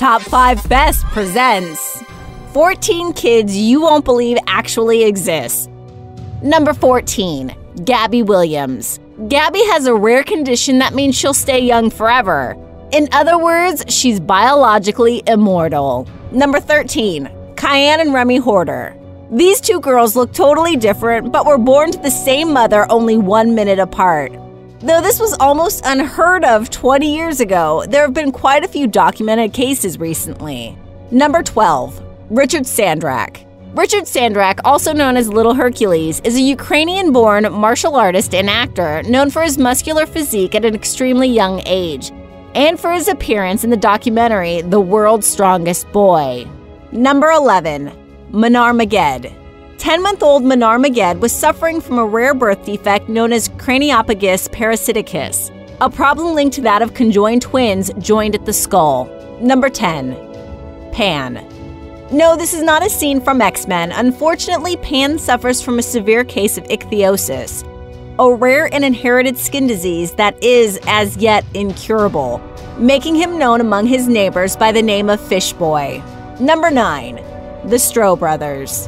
Top 5 Best presents 14 kids you won't believe actually exist. Number 14, Gabby Williams. Gabby has a rare condition that means she'll stay young forever. In other words, she's biologically immortal. Number 13, Kyan and Remy Horder. These two girls look totally different, but were born to the same mother only one minute apart. Though this was almost unheard of 20 years ago, there have been quite a few documented cases recently. Number 12. Richard Sandrak. Richard Sandrak, also known as Little Hercules, is a Ukrainian born martial artist and actor known for his muscular physique at an extremely young age, and for his appearance in the documentary The World's Strongest Boy. Number 11. Manar Maged. 10 month old Manar Maged was suffering from a rare birth defect known as craniopagus parasiticus, a problem linked to that of conjoined twins joined at the skull. Number 10. Pan. No, this is not a scene from X Men. Unfortunately, Pan suffers from a severe case of ichthyosis, a rare and inherited skin disease that is, as yet, incurable, making him known among his neighbors by the name of Fish Boy. Number 9. The Stroe Brothers.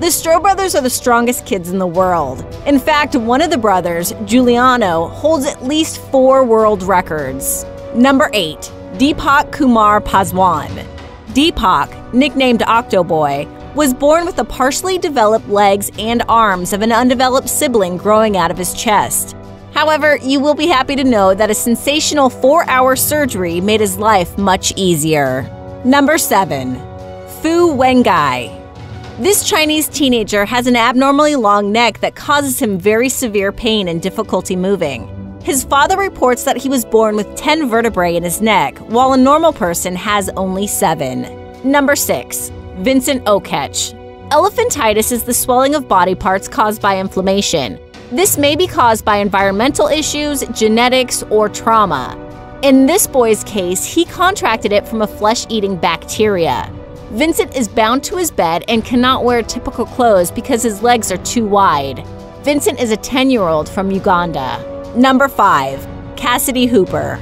The Stroe brothers are the strongest kids in the world. In fact, one of the brothers, Giuliano, holds at least four world records. Number 8. Deepak Kumar Paswan. Deepak, nicknamed Octoboy, was born with the partially developed legs and arms of an undeveloped sibling growing out of his chest. However, you will be happy to know that a sensational four hour surgery made his life much easier. Number 7. Fu Wengai. This Chinese teenager has an abnormally long neck that causes him very severe pain and difficulty moving. His father reports that he was born with 10 vertebrae in his neck, while a normal person has only 7. Number 6. Vincent Oketch. Elephantitis is the swelling of body parts caused by inflammation. This may be caused by environmental issues, genetics, or trauma. In this boy's case, he contracted it from a flesh eating bacteria. Vincent is bound to his bed and cannot wear typical clothes because his legs are too wide. Vincent is a 10 year old from Uganda. Number 5. Cassidy Hooper.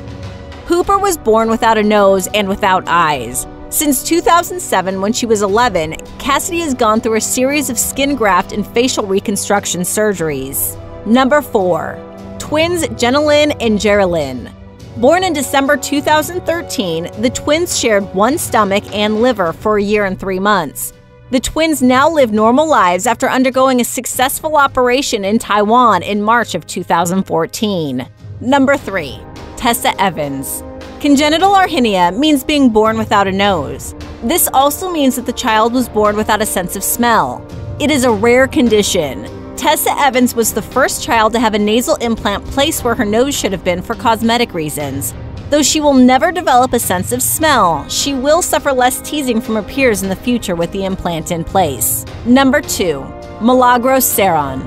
Hooper was born without a nose and without eyes. Since 2007, when she was 11, Cassidy has gone through a series of skin graft and facial reconstruction surgeries. Number 4. Twins Jenilyn and Jerilyn. Born in December 2013, the twins shared one stomach and liver for a year and three months. The twins now live normal lives after undergoing a successful operation in Taiwan in March of 2014. Number 3. Tessa Evans. Congenital arhinia means being born without a nose. This also means that the child was born without a sense of smell. It is a rare condition. Tessa Evans was the first child to have a nasal implant placed where her nose should have been for cosmetic reasons. Though she will never develop a sense of smell, she will suffer less teasing from her peers in the future with the implant in place. Number 2. Milagros Cerón.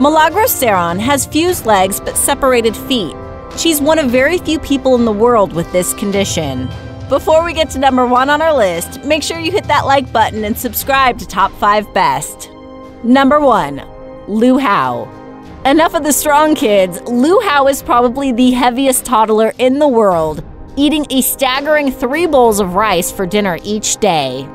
Milagros Cerón has fused legs but separated feet. She's one of very few people in the world with this condition. Before we get to number 1 on our list, make sure you hit that like button and subscribe to Top 5 Best. Number 1. Lu Hao. Enough of the strong kids. Lu Hao is probably the heaviest toddler in the world, eating a staggering three bowls of rice for dinner each day.